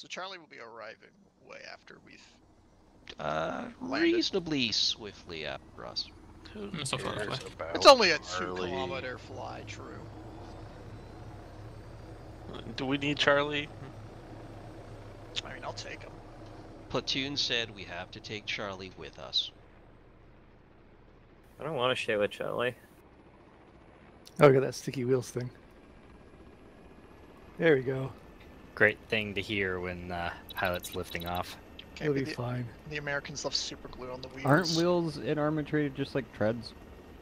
So Charlie will be arriving way after we've. Uh, Landed. reasonably swiftly after us. Who far cares away. about It's only a two-kilometer fly. True. Do we need Charlie? I mean, I'll take him. Platoon said we have to take Charlie with us. I don't want to share with Charlie. Oh, look at that sticky wheels thing. There we go. Great thing to hear when uh, pilot's lifting off. Okay, It'll be the, fine. the Americans left super glue on the wheels. Aren't wheels in armor treated just like treads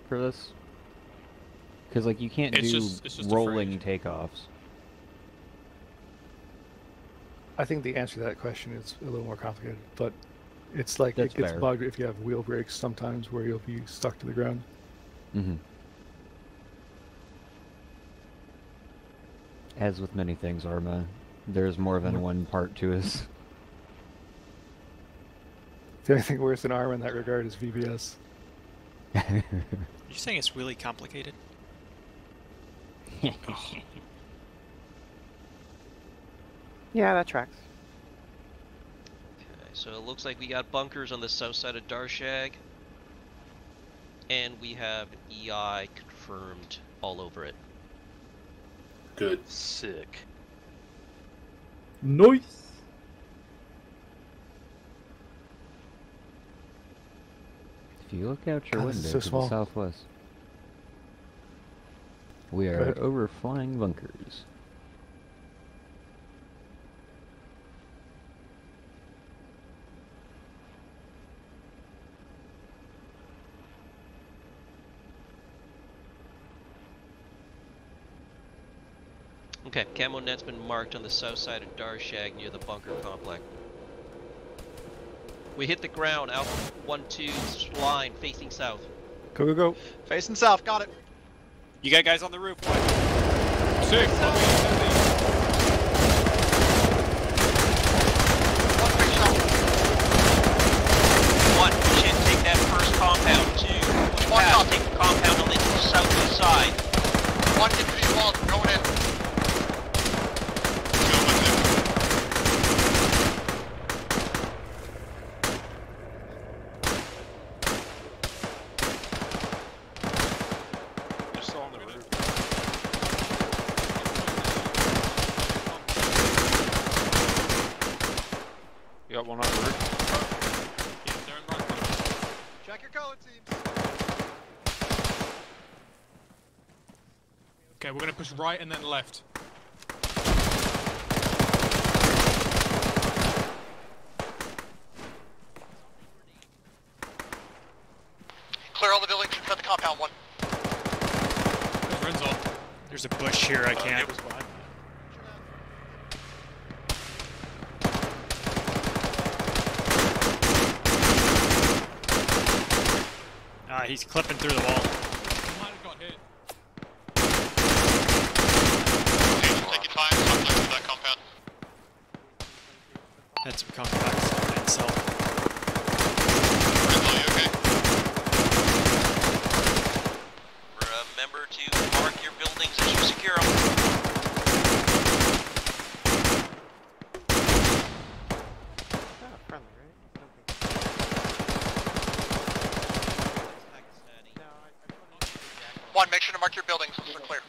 for this? Because like you can't It's do just- just rolling takeoffs. I think the answer to that question is a little more complicated, but it's like That's it gets fair. bugged if you have wheel brakes sometimes where you'll be stuck to the ground. Mm-hmm. As with many things, Arma, there's more than one part to us. The only thing worse than Arma in that regard is VBS. You're saying it's really complicated? Yeah, that tracks. Okay, so it looks like we got bunkers on the south side of Darshag. And we have EI confirmed all over it. Good. Sick. Nice. If you look out your God, window so to small. the southwest, we are ahead. overflying bunkers. Okay, camo net's been marked on the south side of Darshag near the bunker complex. We hit the ground, Alpha 1-2 line facing south. Go, go, go. Facing south, got it. You got guys on the roof. What? Sick. One big shot. One, should take that first compound. Two, push One past, copy. take the compound on the southeast side. One hit these walls, going in. They're still on the roof. You got one on the roof? Yeah, they're in mark. Check your color teams. Okay, we're gonna push right and then left. Clear all the buildings inside the compound. One. There's There's a bush here. I uh, can't. It was behind. Ah, he's clipping through the wall. He might have got hit. Taking fire. Something to that compound. Had some contacts on itself. Renzo, you okay? Remember to mark your buildings as you secure them. Oh, friendly, right? One, make sure to mark your buildings. We're clear.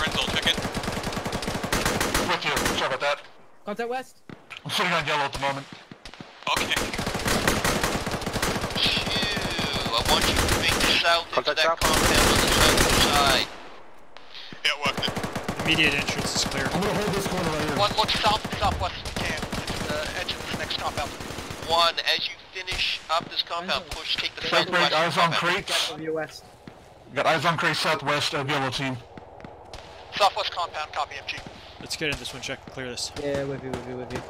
Renzo, check it. With you. Sorry about that. Contact west. I'm sitting on yellow at the moment. Okay. Two, I want you to make south into that south. compound on the southern side. Yeah, worked it. Immediate entrance is clear. I'm gonna hold this corner right here. One, look south and southwest if you can. Into the uh, edge of the next compound. One, as you finish up this compound, push, take the Southwest, southwest eyes on compound. Got eyes on crate southwest of yellow team. Southwest compound, copy MG. Let's get in this one. Check. Clear this. Yeah, with you, with you, with you.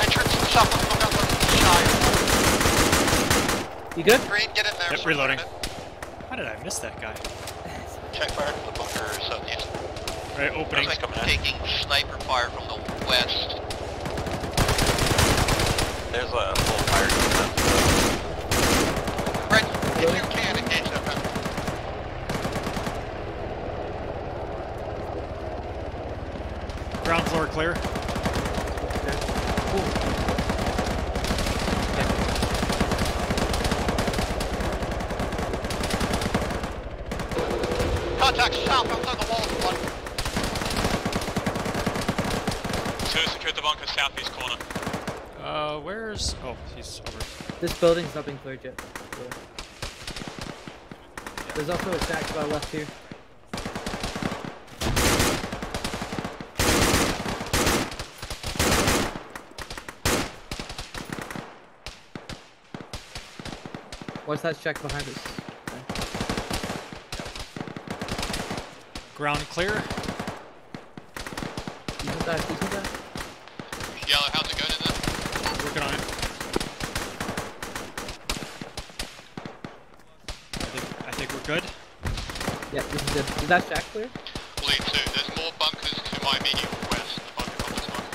Entrance to southwest compound, left. You good? Green, get in there. Yep, reloading. How did I miss that guy? Check fire from the bunker southeast. Right, opening. Looks like I'm taking sniper fire from the west. There's a little fire it. Red, if you can, engage that red. Ground floor clear. Contact south outside the walls. One. Two secured the bunker southeast corner. Uh, where's... Oh, he's over. This building's not being cleared yet. So. There's also a shack to our left here. What's that shack behind us? Ground clear. Isn't that, isn't that? Yellow, how's it going in there? Working on it. I think, I think we're good. Yeah, this is good. Is that shack clear? Lead 2, there's more bunkers to my immediate west. The bunker complex one.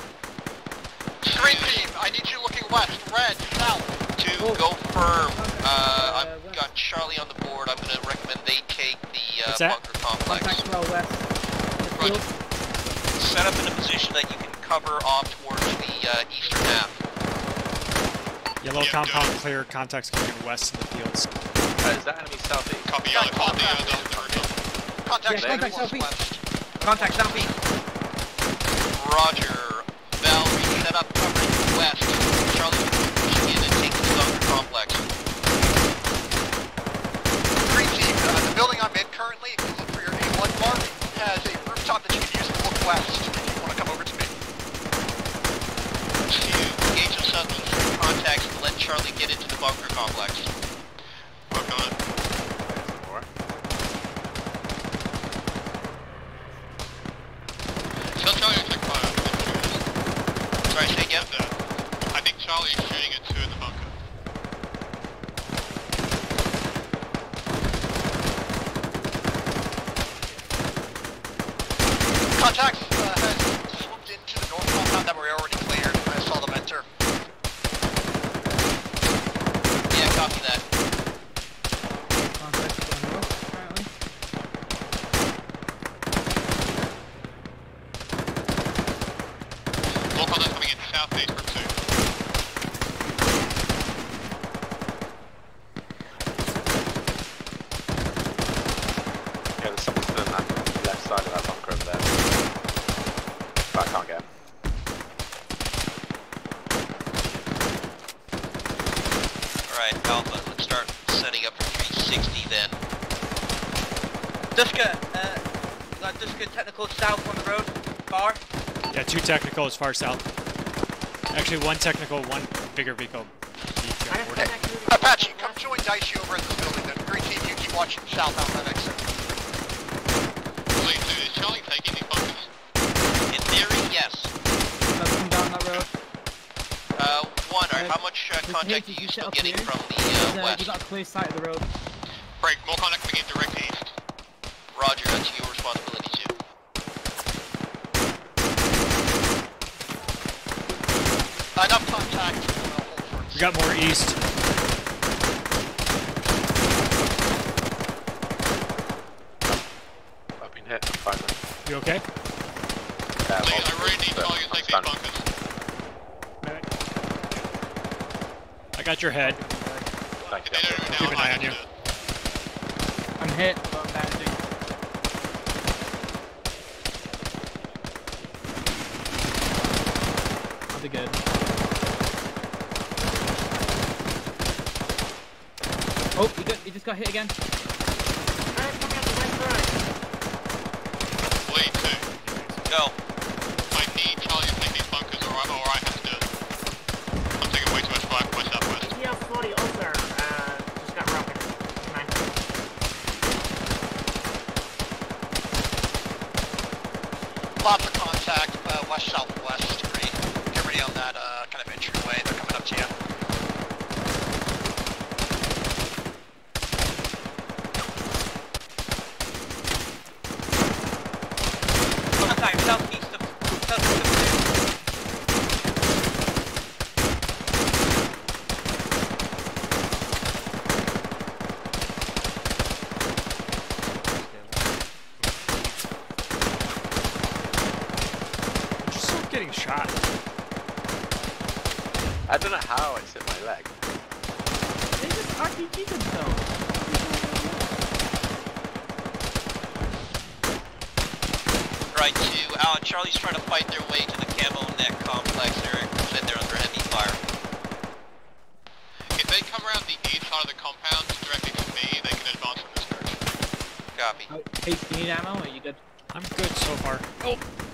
Green team, I need you looking west. Red, south. Two, Oh. go firm. Uh, Uh, I've west. got Charlie on the board. I'm gonna recommend they take the uh, bunker complex. Contact to west. The Roger. Set up in a position that you can cover off towards the uh, eastern half. Yellow Yeah, compound good. clear. Contacts coming west in the fields. is that enemy southeast? Copy Yeah, yellow, copy contact. yellow, Contact Yeah, contact southeast. Contact southeast. Roger. Valerie, set up covering west. Charlie, pushing in and taking the bunker complex. Green team, uh, the building I'm in currently, if you look for your A1 mark, has a rooftop that you can use to look west. If you want to come over to me. To engage the southeastern contacts and let Charlie get into the bunker complex. Work on it. Tell Charlie to check fire. Sorry, say again? I think Charlie is shooting at two in the bunker. Contacts uh, has swooped into the north compound that we already cleared. I saw them enter. Yeah, copy that. Contact to the north, apparently. More contact coming in southeast from two. Yeah, there's someone still in that left side of that bunker over there. But I can't get him. Alright, Alpha, let's start setting up for 360 then. Dushka, uh, you got Dushka technical south on the road, far. Yeah, two technical as far south. Actually, one technical, one bigger vehicle. I have Vehicle. connect- Apache, come join Dicey over at this building then. Green team, you keep watching south out that exit. Lead 2, is Charlie taking these bunkers? In theory, yes. Let's come down that road. Uh, one, Uh, how much uh, contact are you you still getting here? from the There's, uh, uh, west? You got a clear sight of the road. Break, more contact coming in direct east. Roger, that's your responsibility too. Enough contact. Uh, hold for We got more east. I've been hit. I'm fine. You okay? Yeah, Lead, I multiple, really need but Charlie to I'm take these bunkers. I got your head. Thank If they don't you. do it now, Keep an eye on you. I'm hit, but I'm bandaging. I'll be good. Oh, you, hit again. Lead 2, Go. I need Charlie to take these bunkers or I, or I have to do it. I'm taking way too much fire from my southwest. Lots of contact, uh, west southwest. Ready? Get ready on that uh, kind of entryway. They're coming up to you. Contact southeast of, southeast of Just stop getting shot. I don't know how it's hit my leg. They just RPG themselves. Right, two. Uh, Charlie's trying to fight their way to the camo net complex. They're said they're under heavy fire. If they come around the east side of the compound directly to me, they can advance from this direction. Copy. Oh, hey, you need ammo? Are you good? I'm good so far. Oh.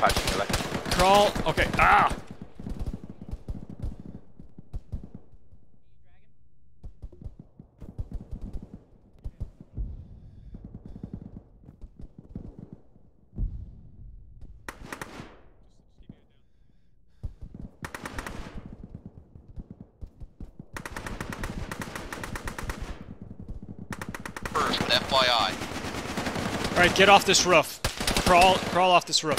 Patching your leg. Crawl. Okay. Ah. First, FYI. All right, get off this roof. Crawl. Crawl off this roof.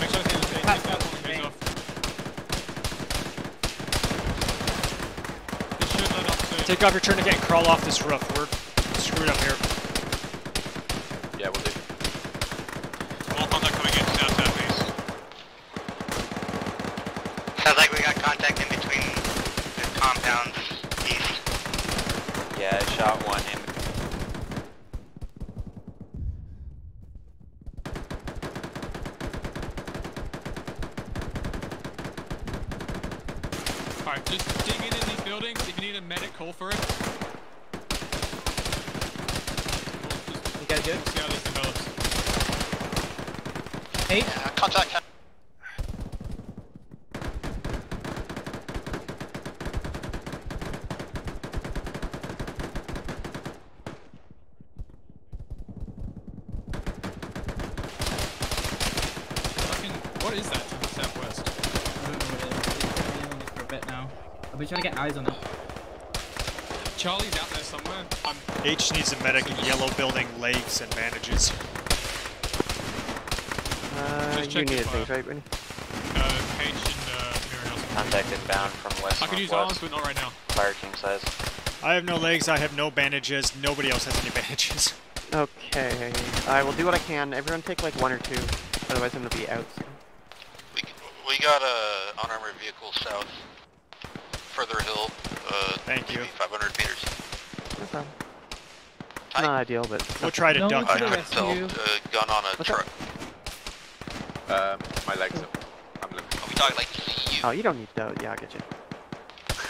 Make sure they take Take off your tourniquet and crawl off this roof. We're screwed up here. Yeah, we'll do. More contact coming in south southeast. Sounds like we got contact in between the compounds east. Yeah, I shot one in. Alright, just dig in in these buildings. If you need a medic, call for it. You guys good? See how this develops. Eight. Yeah, contact. ha- Fucking, what is that to the southwest? I don't know what it is. It's been dealing with it for a bit now. I've been trying to get eyes on it. Charlie's out there somewhere. I'm H needs a medic in yellow building, legs, and bandages. Uh, Just you check needed if, things, right, Brittany? uh, Paige and uh, Miriam Contact inbound from west I could use arms, but not right now. Fire team size. I have no legs. I have no bandages. Nobody else has any bandages. Okay, I will do what I can. Everyone take like one or two, otherwise I'm gonna be out. soon. We, we got a unarmored vehicle south, further hill, uh, Thank you. 500 meters. No problem. Not ideal, but We'll try to No duck one I to the down. couldn't rescue. uh, gun on a What's truck. Um, my legs up. I'm looking. Are we talking like CU? Oh, you don't need that. Yeah, I get you.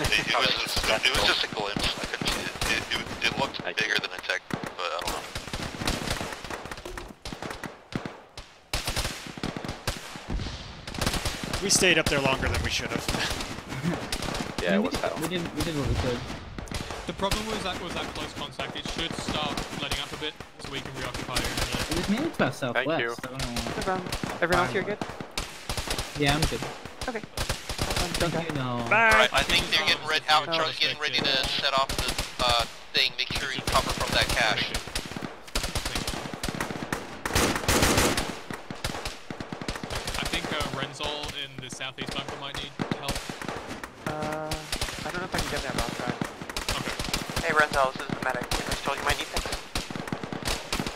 It, it was just, it was just a glimpse. I couldn't see it. It, it, it looked bigger than a tech, but I don't know. We stayed up there longer than we should have. Yeah, what's that? We did, we did what we could. The problem was that was that close contact. It should start letting up a bit so we can reoccupy it. It was mainly past southwest. Thank you. So Everyone else here good? Yeah, I'm good. Okay. Okay. You know. Right, I think they're getting ready. Out oh. truck's getting ready to set off the uh, thing. Make sure you cover from that cache. I think uh, Renzol in the southeast bunker might need I don't know if I can get that outside. Okay. Hey Renzel, this is the medic. I told you might need things.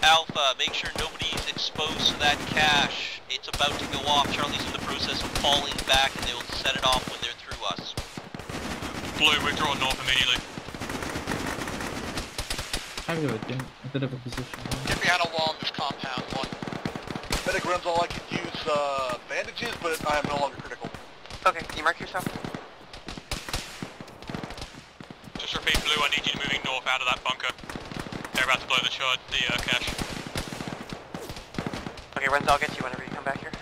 Alpha, make sure nobody's exposed to that cache. It's about to go off. Charlie's in the process of falling back and they'll set it off when they're through us. Blue, withdraw north immediately. I've got a, dim- a bit of a position. Get behind a wall in this compound, one. Medic runs all I could use uh, bandages, but I am no longer critical. Okay, can you mark yourself? Just repeat, Blue, I need you moving north out of that bunker. They're about to blow the charge, the uh, cache. Okay, Renzel, I'll get you whenever you come back here.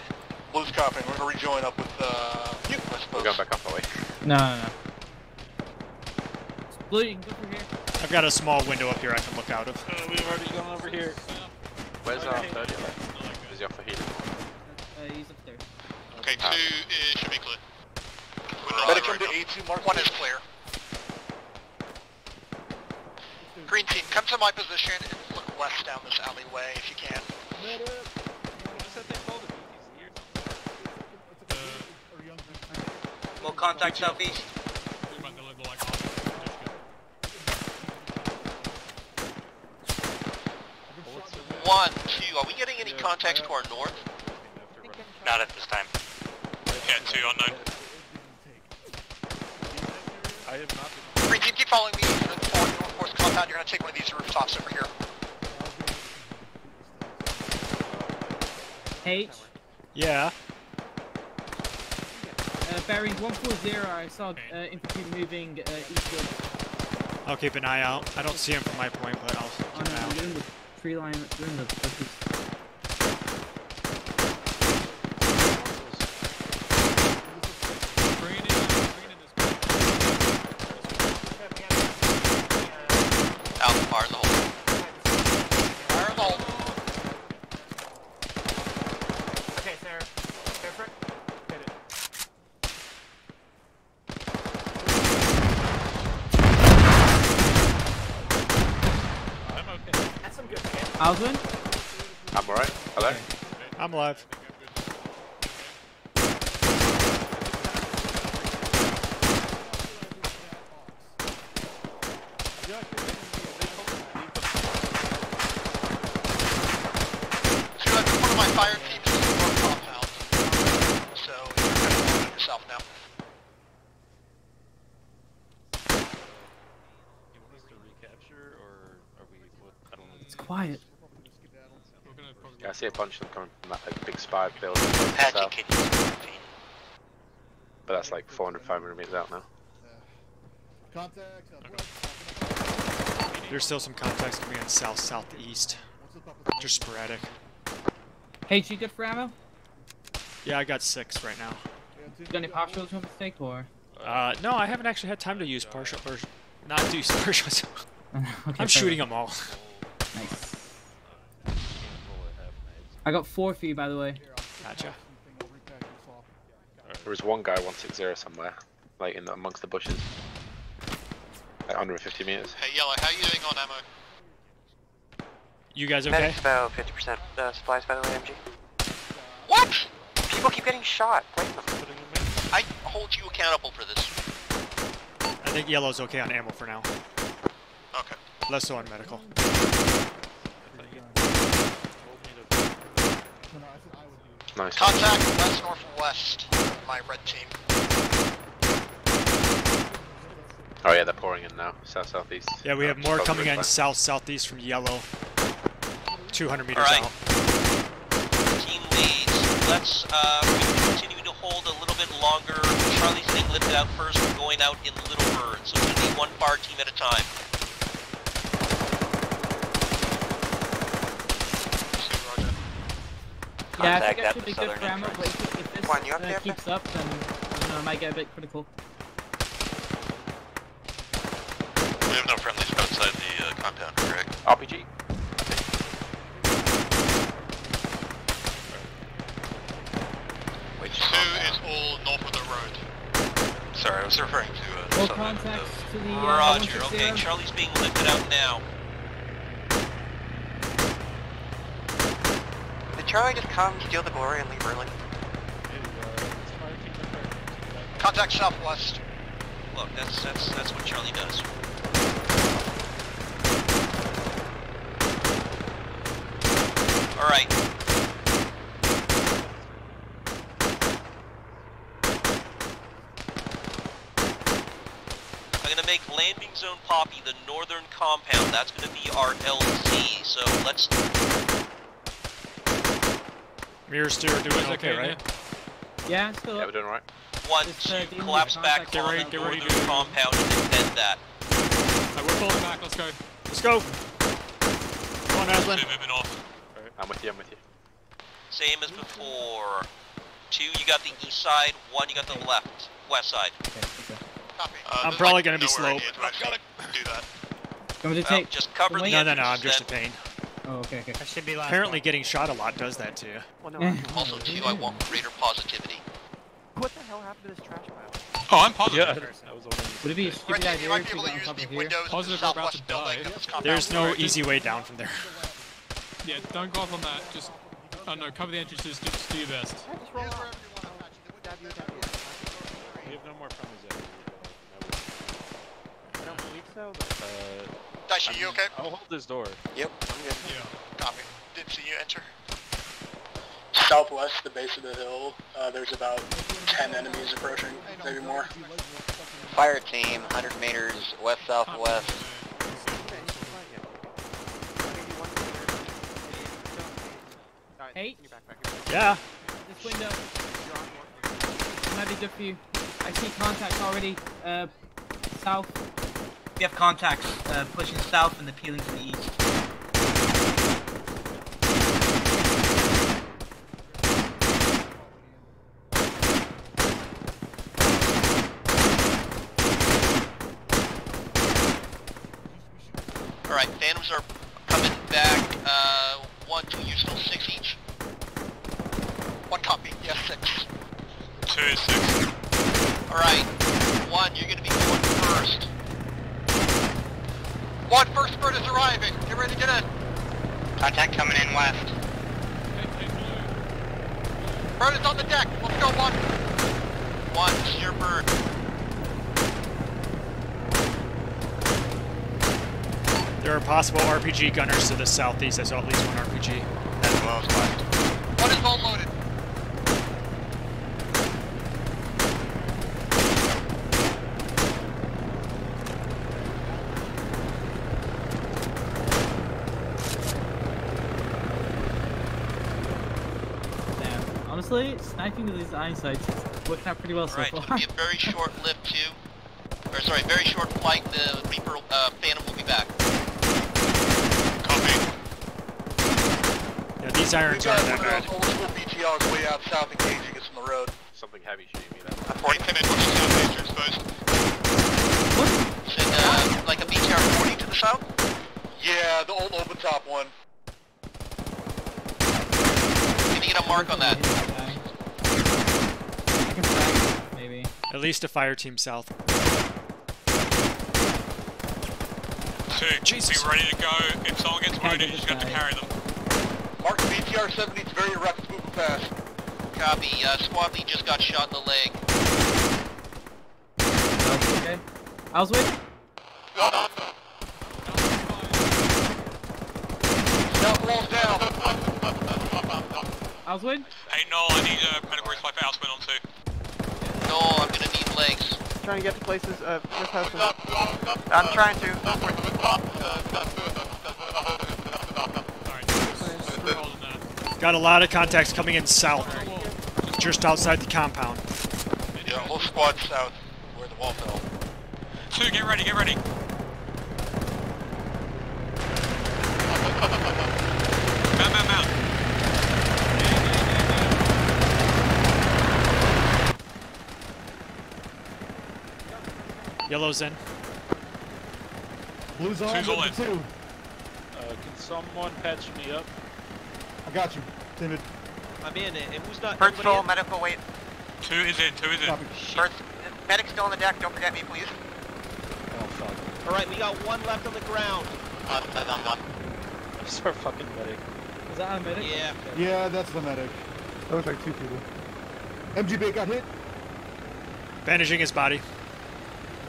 Blue's copying. We're gonna rejoin up with uh, you, I suppose. We're going back up that way. No, no, no. Blue, you can go through here. I've got a small window up here I can look out of. we've already gone over here. Where's our third yellow? Is he off for healing? Uh, he's upstairs. Okay, two is, should be clear. Medic come to A2, mark One is clear. Green team, come to my position and look west down this alleyway if you can. We'll contact southeast. One, two, are we getting any contacts to our north? Not at this time. Yeah, two unknown. I have not Green team, keep following me to the forward northwest compound. You're gonna take one of these rooftops over here. H, Yeah. uh, bearing 140, I saw uh, infantry moving uh, eastward. I'll keep an eye out. I don't see him from my point, but I'll Oh keep an eye out. you're in the tree line, you're in the bushes. Out, fire in the hole. Fire in the hole. Okay, Sarah. Sarah, Hit it. I'm okay. That's some good hit. Alvin? I'm alright. Hello? I'm alive. So you have one of my fire teams is in the compound. So you're gonna do it yourself now. You want us to recapture, or are we? What, I don't know. It's quiet. Yeah, I see a bunch of them coming from that like, big spire building Patchy south, but that's like 400, 500 meters out now. There's still some contacts coming in south southeast. Just sporadic. H, you good for ammo? Yeah, I got six right now. You got any partials you want to take, or? Uh, no, I haven't actually had time to use partial or not do partials. Okay, I'm fair shooting them all. Nice. I got four for you, by the way. Gotcha. There was one guy 160 somewhere, like in the, amongst the bushes. Like 150 meters. Hey, Yellow, how are you doing on ammo? You guys okay? Medic's about 50% uh, supplies, by the way, MG. What? People keep getting shot. Blame them. I hold you accountable for this. I think yellow's okay on ammo for now. Okay. Less so on medical. Nice. Contact west, northwest. My red team. Oh yeah, they're pouring in now. South southeast. Yeah, we Uh, have more coming in way. south southeast from yellow. 200 meters Alright. out. Team leads, let's uh, continue to hold a little bit longer. Charlie's getting lifted out first. We're going out in Little Bird, so it's going to be one fire team at a time. Yeah, I think I at should be good southern for ammo, but if, if this Juan, up uh, there? keeps up, then you know, I might get a bit critical. We have no friendlies outside the uh, compound, correct? RPG. Which Two is all north of the road. Sorry, I was referring to uh, All southern, contacts to the uh, Roger, okay, Charlie's being lifted out now. Did Charlie just come, steal the glory, and leave early? Contact southwest. Look, that's that's that's what Charlie does. All right. I'm gonna make landing zone Poppy the northern compound. That's gonna be our LZ. So let's Mirror steer doing okay, right? Yeah, it's still Yeah, we're doing alright. one It's, to uh, collapse back Get ready- get ready northern to- compound and defend that. Alright, we're falling back, let's go. Let's go. Come on, Aslan. Two moving off. I'm with you, I'm with you. Same as before. Two, you got the east side. One, you got the left, west side. Okay, Copy. Uh, I'm probably like, gonna be nowhere slow. near to do that. Going to Well, take. just cover the Wait. No, no, no. I'm just a then- pain. Oh, okay, okay. That should be last Apparently, one. getting shot a lot does that to you. Well, no. I- Also, two, I want greater positivity. What the hell happened to this trash pile? Oh, I'm positive. Would it be a Red stupid team, idea you might be we able got to on use top the of here? windows in the Positive, about southwest to building die. of. There's no Alright, easy way down from there. Yeah, don't go off on that. Just, oh no, cover the entrances. Just do your best. Yeah, just roll out. Dab you, dab you. We have no more friendlies yet. I don't believe so, but Uh, Daishi, you okay? I'll hold this door. Yep, I'm good. Copy. Didn't see you enter. Southwest, the base of the hill, uh, there's about 10 enemies approaching, maybe more. Fire team, 100 meters west southwest. okay, you can fly again. Maybe one meter. Alright, Hey. you're back, back, you're back. Yeah. This window You're on board. might be good for you. I see contacts already. Uh, south. We have contacts uh, pushing south and appealing to the east. Alright, Phantoms are coming back. Uh, one, two, you're still six each. One copy. Yes, six. Two six. Alright, one, you're gonna be going first. One first bird is arriving. Get ready to get in. Contact coming in west. Bird is on the deck. Let's go, one. One, this is your bird. There are possible RPG gunners to the southeast. I saw at least one RPG. As well as west. One is all loaded. Damn. Honestly, think with these iron sights has worked out pretty well so Alright, far. it'll be a very short lift too. Or sorry, very short flight. The Reaper uh, Phantom will be back. Copy. Yeah, these irons aren't that of bad. those old school BTRs way out south engaging us on the road. Something heavy shooting me there. Forty ten pushing south east, you're exposed. Send uh, like a BTR 40 to the south. Yeah, the old open top one. Can you get a mark on that? I can frag. At least a fire team south. Two, Jesus. be ready to go. If someone gets wounded, get you just this to carry them. Mark BTR 70, it's very erect, moving fast. Copy. Uh, squad lead just got shot in the leg. Okay. I was with. South wall's down. I was with. Hey, Noel, I need a uh, medical resupply for Houseman on two. No, I'm gonna need legs. Trying to get to places, uh, just have some... I'm trying to. Alright, we're holding that. Got a lot of contacts coming in south, just outside the compound. Yeah, whole squad south, where the wall fell. Two, get ready, get ready. Yellow's in. Blue's on, Two's all in. two. Uh, can someone patch me up? I got you. Timid. I'm in. And who's not? Bird's full, medical wait. Two is in, two is in. Copy. Bird's, medic's still on the deck. Don't forget me, please. Oh fuck. All right, we got one left on the ground. I'm so fucking medic. Is that a medic? Yeah. Yeah, that's the medic. That was like two people. MGB got hit. Bandaging his body.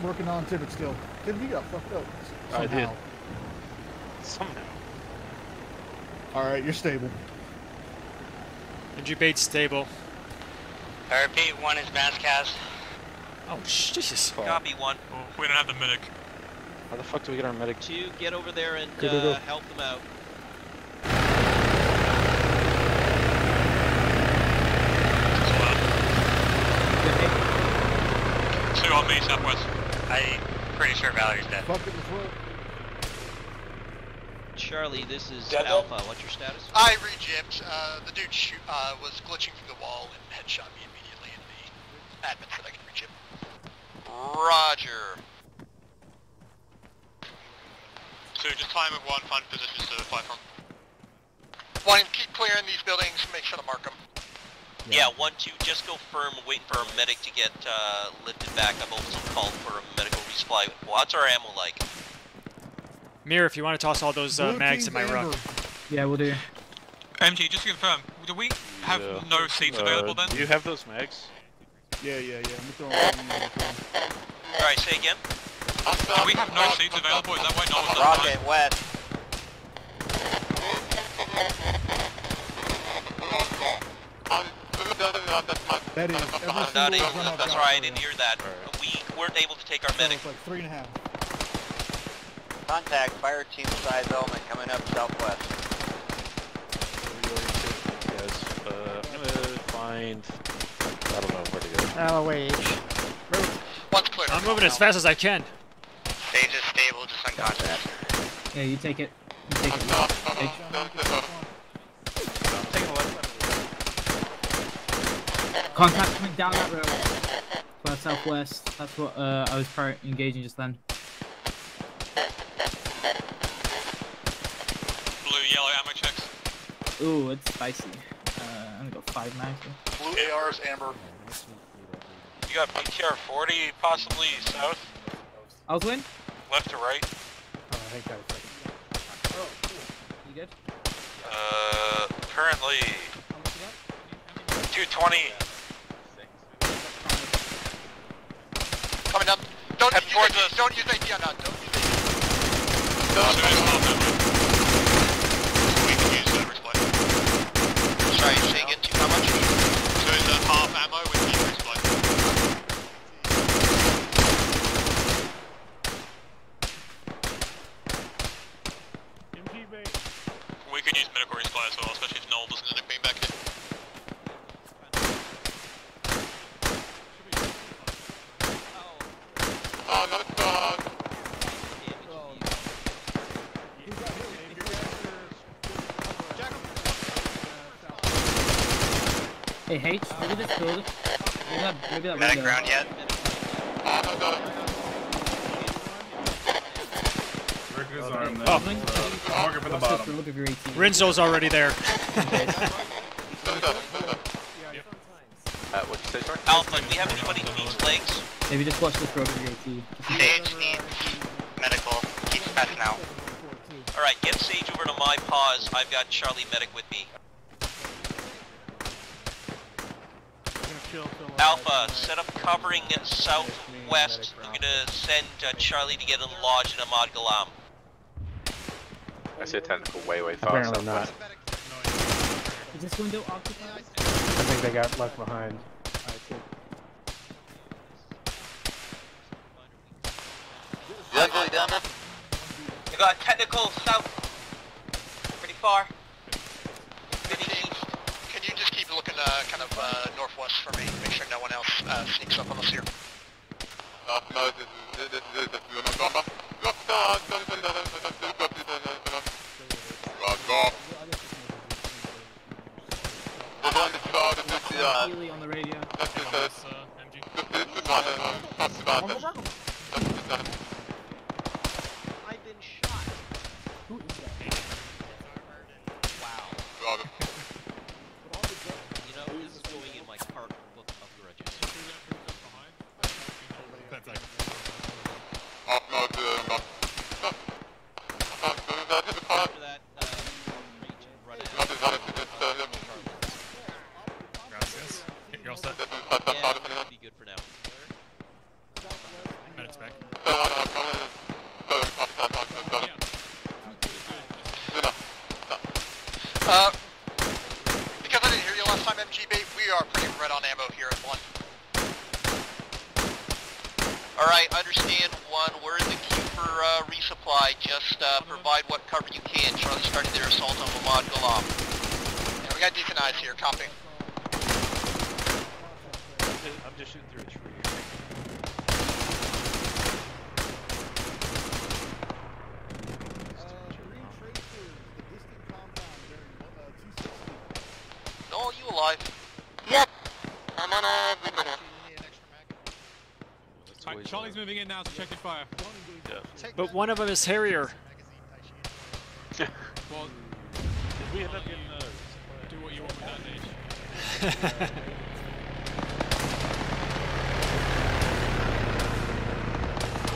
Working on Tibbet still. Tibbet, you got fucked up. Somehow. I did. somehow. Somehow. Alright, you're stable. Injury bait stable. I repeat, one is mass cast. Oh, Jesus. Copy one. we don't have the medic. How the fuck do we get our medic? Two, get over there and Go, go, go. uh, help them out. Two on me, southwest. I'm pretty sure Valerie's dead. Fuck it. Charlie, this is Dead, dead? Alpha. What's your status? I re-JIP'd. Uh, the dude shoot, uh, was glitching through the wall and headshot me immediately, and the admin said I could re-JIP. Roger. So just time at one, find positions to fight from. One, keep clearing these buildings, make sure to mark them. Yeah, one, two, just go firm, wait for a medic to get uh, lifted back. I've also called for a medical resupply. What's our ammo like? Mir, if you want to toss all those uh, mags in team's my ruck. Yeah, we'll do. MG, just to confirm, do we have Yeah. no seats available Uh, then? Do you have those mags? Yeah, yeah, yeah. I'm throwing one in. Alright, say again? Do we have no seats available? Is that why no one's on Rocket west. That is every Not single able, I've that's got right, I didn't hear that. We weren't able to take our So medic. It's like three and a half. Contact fire team size element coming up southwest. Yes. Uh, I'm gonna find. I don't know where to go. LOH. One's clear. I'm moving as fast as I can. Stage is stable, just unconscious. Yeah, you take it. You take it. Take- Contact coming down that road. Far southwest. That's what uh, I was prior engaging just then. Blue, yellow ammo checks. Ooh, it's spicy. Uh, I'm gonna go five mags. here. Blue ARs, amber. You got BTR 40, possibly south, I was win. left to right. Oh, I think that was You good? Uh, currently How much you got? 220. Coming down. Don't use towards don't use AT on none. Don't use AT. We can use uh, resupply. Sorry, say again, two, how much? So is uh, half ammo with the resupply. We could use medical resupply as well, especially if Noel doesn't end up being back here. Hey, H, maybe this build. Maybe that, maybe that Medic window. ground yet? Oh, Swing, Marking for the watch this bottom. road with your already there. Uh, what'd you say, sorry? Alpha, do we have anybody who needs legs? Maybe just watch this road with your AT. Stage needs medical. Keeps passing out. Alright, get Sage over to my pause. I've got Charlie medic with me. Alpha, set up covering southwest. I'm gonna send uh, Charlie to get in lodge in Ahmad Galam. I see a tentacle way, way far Apparently not. Is this window occupied? I think they got left behind. I got a technical south. Pretty far. Pretty east. Can you just keep looking uh, kind of uh, northwest for me? Make sure no one else uh, sneaks up on us here. Healy on the radio. last time, MGB. We are pretty red on ammo here at 1. Alright, understand 1. We're in the queue for uh, resupply. Just uh, mm-hmm. provide what cover you can. Charlie started their assault on Mamad Ghulam. Yeah, we got decent eyes here. Copy. I'm just shooting moving in now to check your fire. But one of them is Harrier. Well, we end up getting uh, do what you want with that nade.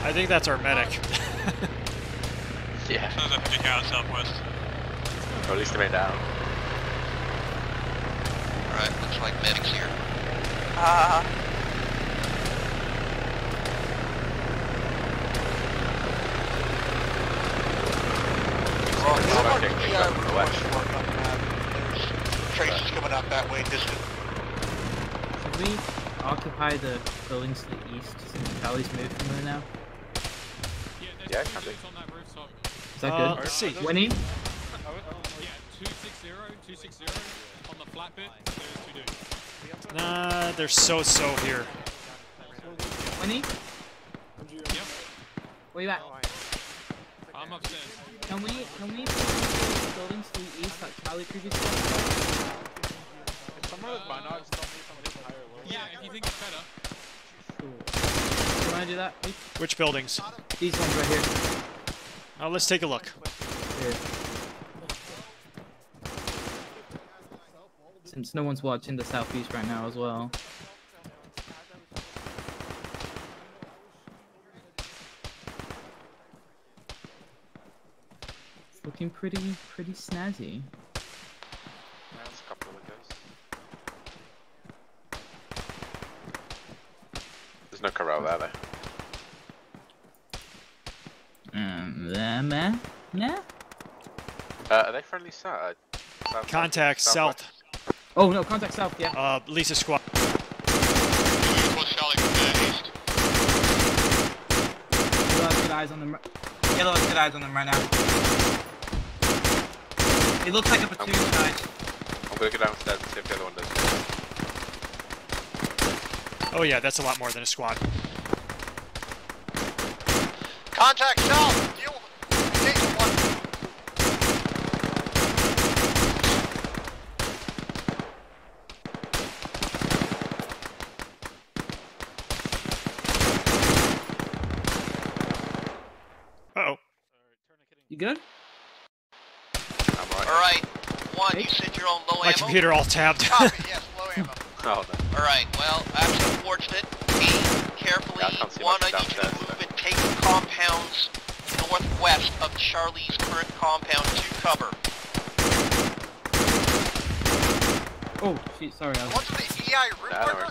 I think that's our medic. Yeah. Sounds like a dick out southwest. Or at least they made down. Alright, looks like medic's here. Ah. Traces coming out that way, distant. Should we occupy the buildings to the east since Charlie's moved from there now? Yeah, can do. on that rooftop. Is that Uh, good? let's see. Winnie? Yeah, 260, 260 on the flat bit, there's two dudes. Nah, they're so-so here. Winnie? Yep, Where you at? I'm upstairs. Can we can we put the buildings to the east like Charlie previously? Somewhere with binocs, tell me something higher or lower. Yeah, if you think it's better. Sure. You wanna do that? please? Which buildings? These ones right here. Oh, let's take a look. Here. Since no one's watching the southeast right now as well. Looking pretty pretty snazzy. Yeah, there's a couple of windows. There's no corral there though. Um, uh, meh? Nah? Uh, are they friendly side? South, Contact south. Oh no, contact south, yeah. Uh, Lisa squad. Towards Charlie from the east. Yellow has good eyes on them. Yellow has good eyes on them right now. It looks like a platoon side. I'm gonna go downstairs and see if the other one does. Oh yeah, that's a lot more than a squad. Contact south! Deal Station 1. Uh-oh. You good? I'm right. Alright, one, you said you're on low My ammo? Computer all tabbed. Copy, yes, low ammo. Oh no. Alright, well, that's unfortunate. B, carefully, Yeah, I can't see one, much I need you to move and take the compounds northwest of Charlie's current compound to cover. Oh, shit, sorry. I was What's the EI root Nah, no.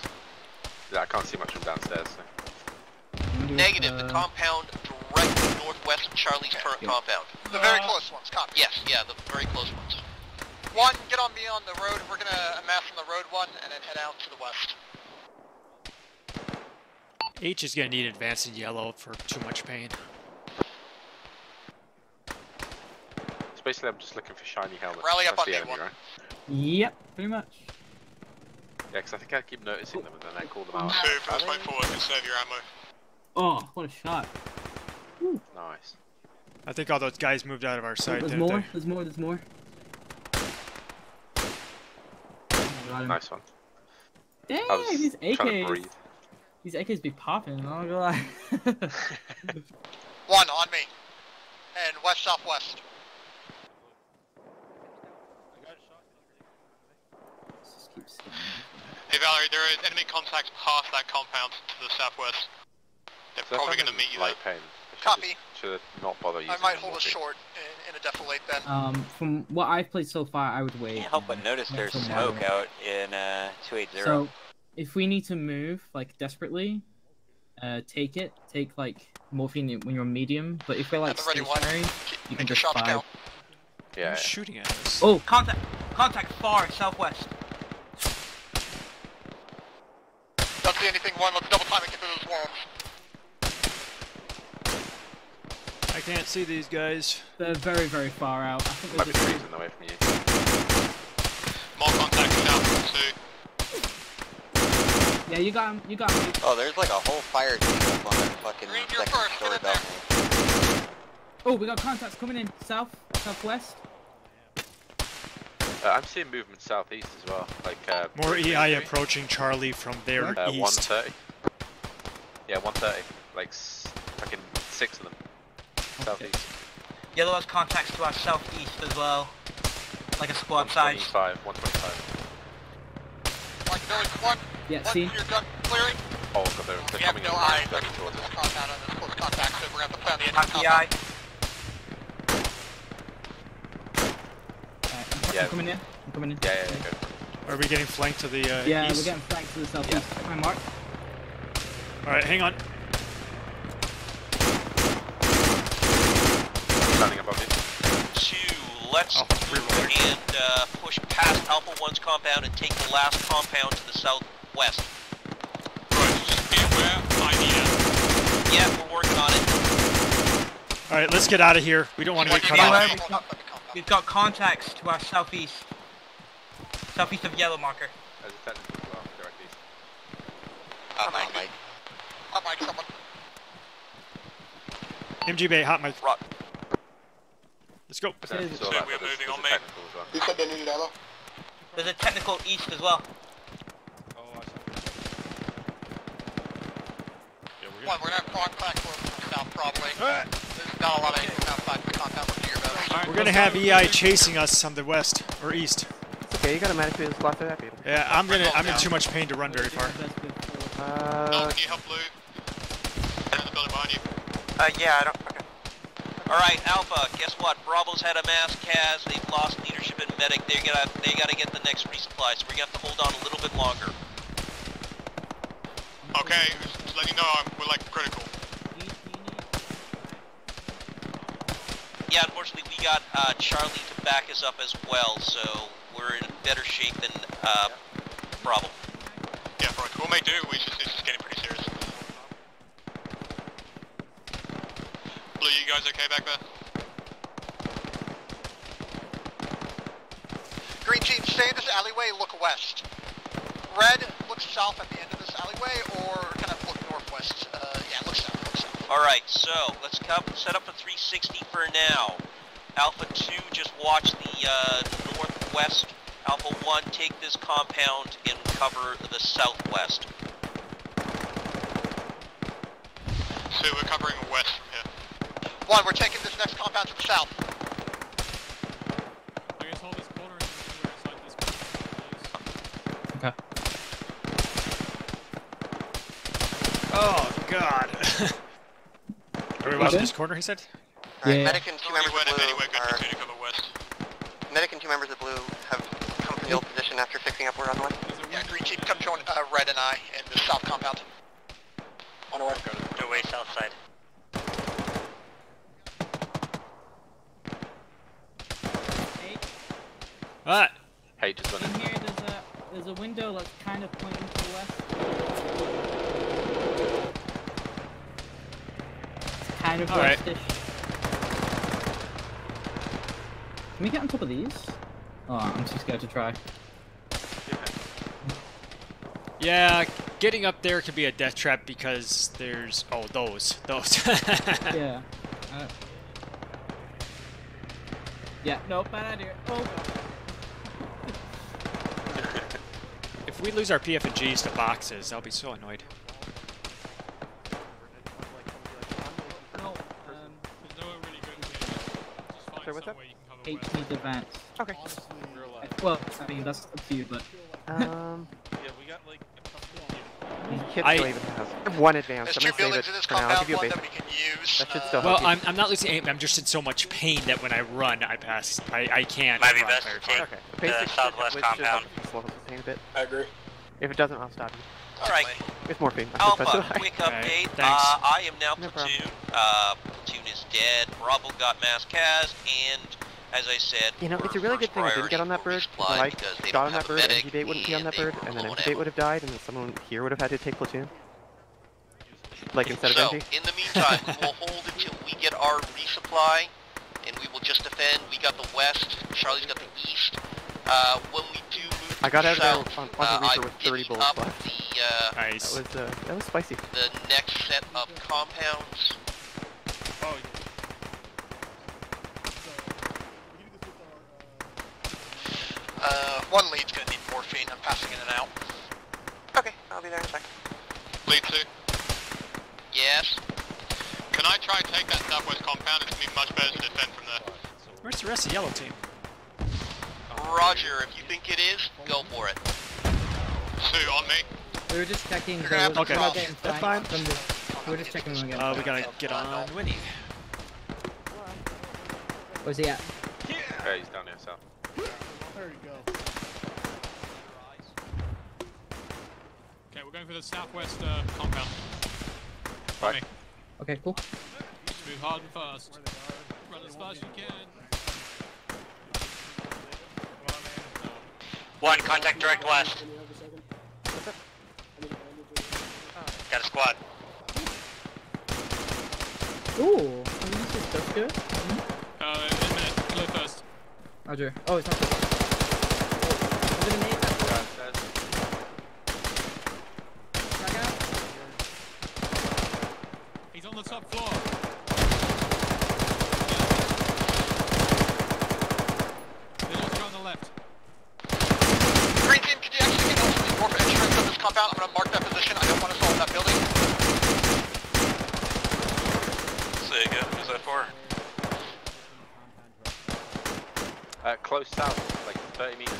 Yeah, I can't see much from downstairs. So. Negative, uh, the compound directly northwest of Charlie's current Yep. compound. The very close ones, copy. Yes, yeah, the very close ones. One, get on me on the road. We're gonna amass on the road one and then head out to the west. H is gonna need advanced in yellow for too much pain. So basically, I'm just looking for shiny helmets. Rally up That's on the enemy, one. right? Yep, pretty much. Yeah, because I think I keep noticing them and then I call them out. Move, Are let's they? wait forward, conserve your ammo. Oh, what a shot. Nice. I think all those guys moved out of our sight, there's didn't more, they? there's more, there's more. Got him. Nice one. Dang, I was these trying AKs. These AKs be popping, I'm not gonna lie. One on me. And west southwest. Just keep scanning. Hey Valerie, there are enemy contacts past that compound to the southwest. They're So probably gonna meet you there. pain. I should Copy. just- Should not bother using I might hold a short in, in a defilade then. Um, from what I've played so far, I would wait. Can't help but notice there's smoke moderate. out in uh, 280. So, if we need to move like desperately, uh, take it. Take like morphine when you're medium. But if we're like Have the ready one. stationary, you can just shots five. count. Yeah. Who's shooting at us? Oh, Contact, contact far southwest. Don't see anything. One, let's double time and get through those walls. I can't see these guys. They're very, very far out. I think Might be there's a freezing away from you. More contact south two. Yeah, you got him. You got him. Oh, there's like a whole fire team up on that fucking second story balcony. Oh, we got contacts coming in. South, southwest. Uh, I'm seeing movement southeast as well. Like uh, More EI three. approaching Charlie from their Uh, east. 130. Yeah, 130. Like s- fucking six of them. Southeast. Yellow has contacts to our southeast as well. Like a squad size. 125, 125. Like village one, Yeah, once see? you're clearing, Oh, God, they're, they're we have coming no in eye. back towards us. Compound on this close contact, so we're gonna have to plan the Hockey compound. eye. Alright, Yeah. I'm coming in. I'm coming in. Yeah, yeah, yeah, go. Are we getting flanked to the uh, Yeah, east? we're getting flanked to the southeast. Check my mark. Alright, hang on. Standing above you. Two, let's Oh, move and uh, push past Alpha 1's compound and take the last compound to the southwest. Right, just be aware, I need it. Yeah, we're working on it. Alright, let's get out of here. We don't want to get Like, cut you off. We've got, we've got contacts to our southeast. Southeast of yellow marker. There's a technical as well, direct east. Come on, Mike. Hot mic, someone. MG Bait, hot mic. Rock. Let's go. I don't know if you saw So we're but there's, moving there's on, a mate. technical well. You said they needed ammo? There's a technical east as well. One, we're gonna have contact from south probably. There's not a lot of anything outside the compound looking to your best. We're gonna have EI chasing us on the west or east. It's okay, you got a medic who's lost their happy. Yeah, I'm gonna. I'm in too much pain to run very far. No, Uh, can you help Lou? They're in the building behind you. Uh, yeah, I don't. Alright, Alpha, guess what? Bravo's had a mass cas, they've lost leadership in medic, they gotta they gotta get the next resupply, so we're gonna have to hold on a little bit longer. Okay, just letting you know I'm, we're like critical. Yeah, unfortunately we got uh, Charlie to back us up as well, so we're in better shape than uh, Bravo. Yeah, right. We'll make do. We just, it's just getting pretty serious. Blue, you guys okay back there? Green team, stay in this alleyway, look west. Red, look south at the end of this alleyway, or kind of look northwest. Uh, yeah, look south, look south. Alright, so let's come, set up a 360 for now. Alpha 2, just watch the uh, northwest. Alpha 1, take this compound and cover the southwest. So we're covering west from here. One, we're taking this next compound to the south. Okay. Oh God. Are we watching good? this corner? He said. Alright, Yeah. medic and two members of blue anywhere are continue to cover west. medic and two members of blue have come to field position after fixing up word on the way. Yeah, green team, come join uh, Red and I in the south compound. On our way. Go way south side. What? Hey, just went In in. here, there's a there's a window that's kind of pointing to the west. It's kind of All right. westish. Can we get on top of these? Oh, I'm too scared to try. Yeah, getting up there can be a death trap because there's oh those those. yeah. Uh, yeah. No, bad idea. Oh. if we lose our PF and Gs to boxes, I'll be so annoyed. No. Um, Sorry, what's up? Eight advance. Okay. Well, I mean that's up to you, but. Um, Yeah, we got like a couple Kit I- still even has I have one advance. I'm two gonna save it buildings in this for now. I'll give you a base. that we can use. That should uh, still Well. I'm, I'm not losing aim. I'm just in so much pain that when I run, I pass. I, I can't. Might be run best to far. take Okay. Basic should- southwest which should help compound. you slow the pain a bit. I agree. If it doesn't, I'll stop you. Alright, With morphine. I'm supposed Alpha, to- quick Okay, update. thanks. Uh, I am now No problem. platoon. Uh, platoon is dead. Bravo got mass cas, and as I said, You know, it's a really good thing I didn't get on that bird. If I got on that bird, MG Bait wouldn't be on that bird, and then MG Bait would have died, and then someone here would have had to take platoon. Like instead so, of empty? in the meantime, we will hold until we get our resupply, and we will just defend. We got the west, Charlie's got the east. Uh, when we do move I got out of south, there on, on uh, Reaper I'm with 30 bullets up left. the, uh, Nice. That was, uh, that was spicy. the next set of compounds. Oh, Uh, one lead's gonna need morphine. I'm passing in and out. Okay, I'll be there in a second. Lead two. Yes. Can I try and take that southwest compound? It's gonna be much better to defend from there. Where's the rest of the yellow team? Roger, if you think it is, go for it. Two on me. We were just checking. You're gonna have to Okay. cross. That's fine. From the, we were just checking when we get. Uh, we gotta get on Winnie. Where's he at? Okay, he's down here, so. There you go. Okay, we're going for the southwest uh, compound. Right. Okay, cool. Move hard and fast. Run as fast as you can. One, contact direct west. Got a squad. Ooh, can we use this stuff good? Uh, in a minute. Clear first. Roger. Oh, it's not good. I'm gonna nade that. Downstairs. Frag out. He's on the top floor. There's also on the left. Green team, could you actually get us the north entrance of this compound? I'm gonna mark that position. I don't want to solve that building. Say again, who's that for? Uh, close south, like 30 meters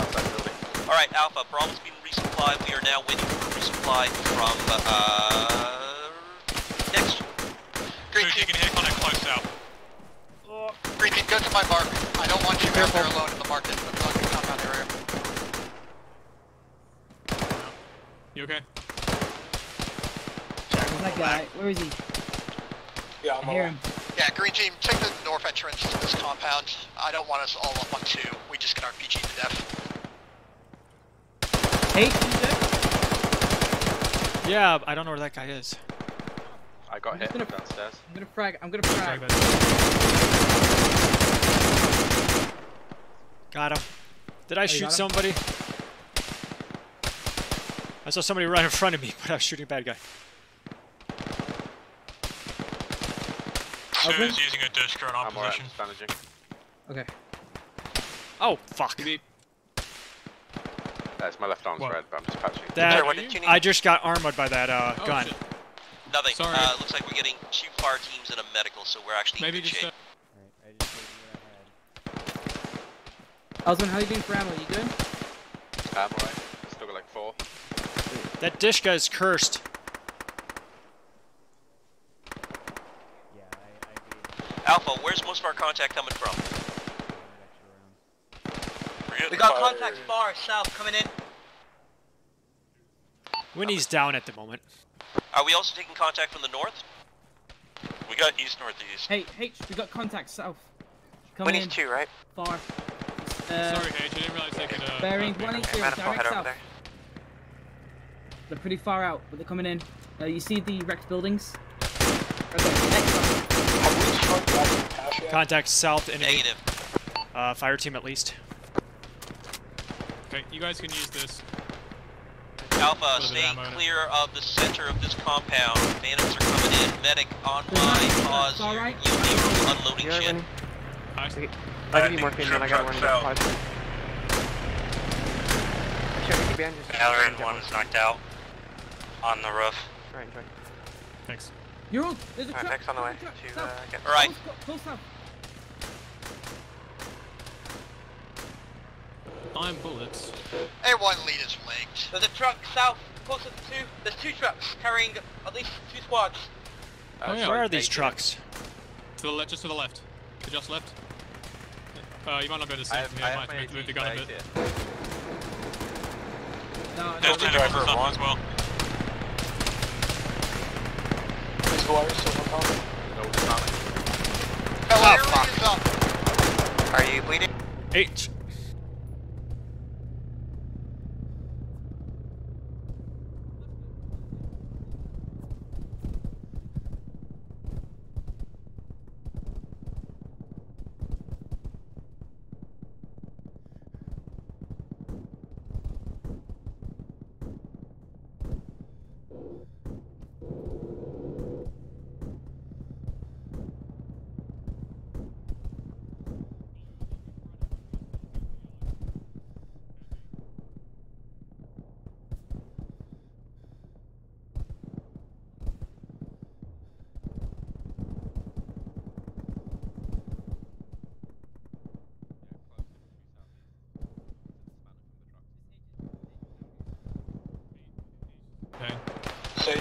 outside the building. Alright, Alpha, Bravo's been resupplied. We are now waiting for resupply from, uh... Next. Green Two, you team, can hit connect close south. green team, go to my mark. I don't want you out there alone in the market. That's not the compound area. You okay? Where's that guy? Where is he? Yeah, I'm hear him. Yeah, green team, take the north entrance to this compound. I don't want us all up on two. We just get RPG to death. Hey, you dead? Yeah, I don't know where that guy is. I got I'm hit gonna- downstairs. I'm gonna frag. I'm gonna frag. Got him. Did I Oh, shoot got him? somebody? I saw somebody right in front of me, but I was shooting a bad guy. Two Okay. is using a disc in our I'm alright, position. I'm bandaging. Okay. Oh, fuck. It's my left arm's What? red, but I'm just patching. That, Sorry, what did you? I just got armored by that uh, Oh, gun. shit. Nothing. Sorry. Uh, looks like we're getting two fire teams and a medical, so we're actually Maybe in good just shape. Osman, how you doing for ammo? You good? I'm alright. Still got like four. That dish guy's cursed. Yeah, I, I Alpha, where's most of our contact coming from? We got contact far south coming in. Winnie's down at the moment. Are we also taking contact from the north? We got east northeast. Hey, H, we got contact south. Coming Winnie's in two, right? far. Uh, Sorry, H, I didn't realize they could. Uh, bearing uh, 180 direct head over south. There. They're pretty far out, but they're coming in. Uh, you see the wrecked buildings? Right there, next one. Contact south enemy. Negative. Uh, fire team at least. Okay, you guys can use this. Alpha, Little bit stay of ammo in it. clear of the center of this compound. Bandits are coming in. Medic online. Pause. It's all right. You need unloading Yeah, shit. I'll give you morphine when I got one in about five. Check with the bandages. Valorant one is knocked out. On the roof. Alright, enjoy. Thanks. You're on. There's a Alright, truck. next on the way there's a truck, to south. uh, get. Alright. Close, close south. Iron bullets. A1 lead is linked. There's a truck south, closer to two. There's two trucks carrying at least two squads. Uh, Oh yeah, where are these trucks? To the left, just to the left. To just left. Uh, you might not be able to see I it have, from I here. I have might my have to move the AT gun a right bit. No, no, There's two no, driver no. one as well. No, it's not. Hello, Oh, lead is up. Are you bleeding? H.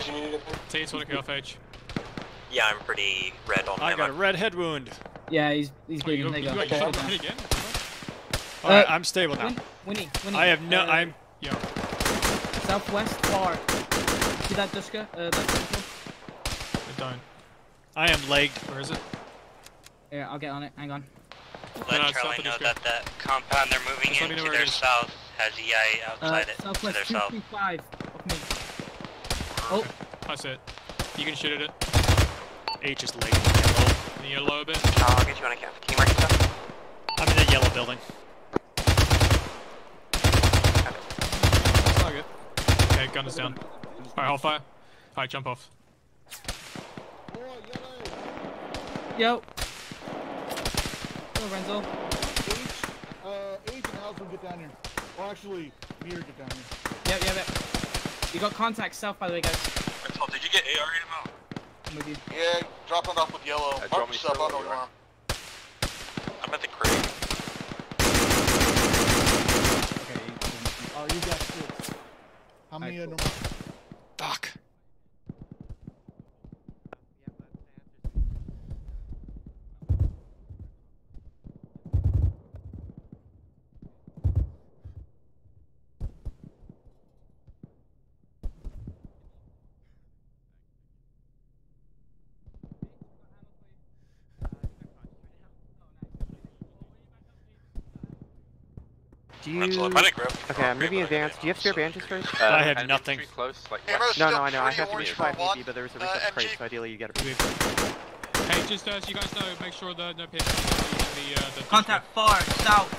you need anything? T, Sonic FH. Yeah, I'm pretty red on I got a red head wound. Yeah, he's he's Oh, you, bleeding. you, There you you go. got Sit again? Alright, Uh, I'm stable now. Winnie, Winnie. I have no. uh, I'm. Yo. Southwest far. See that Dushka? Uh, that circle? I don't. I am legged. Where is it? Yeah, I'll get on it. Hang on. Let No, Charlie know that that compound they're moving Just let me into their south has EI Uh, outside it. To southwest their south. 235. Of me. Oh, That's it. You can shoot at it. H is legged in yellow. In the yellow a bit. I'll get you on a cap. Can you mark yourself? I'm in the yellow building. It's all good. Okay, gun is down. Alright, I'll fire. Alright, jump off. yo. Hello, Renzo. H, uh, H and Alpha get down here. Or actually, Mir get down here. Yep, yep, yep. You got contact south, by the way, guys. Rental, did you get AR ammo? I'm with you. Yeah, drop it off with yellow. Uh, Mark yourself, I through know where where you you are. are. I'm at the crate. Okay, oh, you got six. How many? Uh, no- Fuck. You... Rental, medic grip. Okay, I'm moving advance. Do you have spare bandages first? Uh, I have nothing. Close, like Ammo's west. No, no, I know. I have to be orange at 5 one. But there is was a Uh, reset crate, so ideally you get a... Hey, just as you guys know, make sure that no patients in the, uh, the Contact far, south,